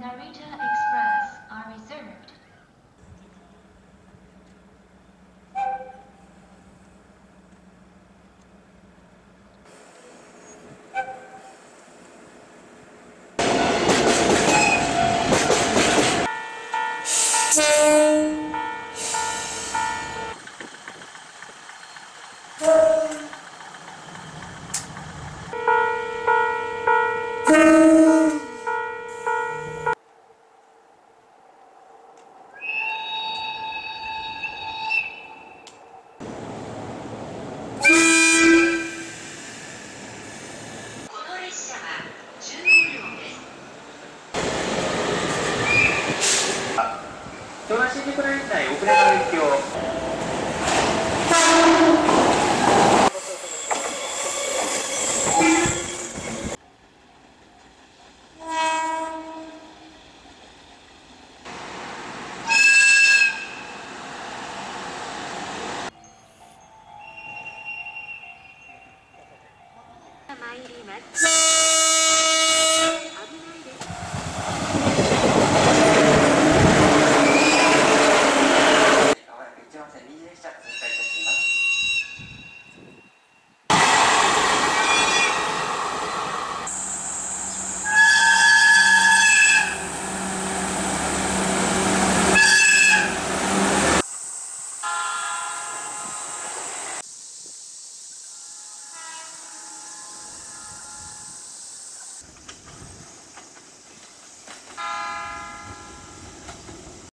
Narita Express are reserved. こ湘南新宿ライン内遅れの影響参ります。BA シャツみたいと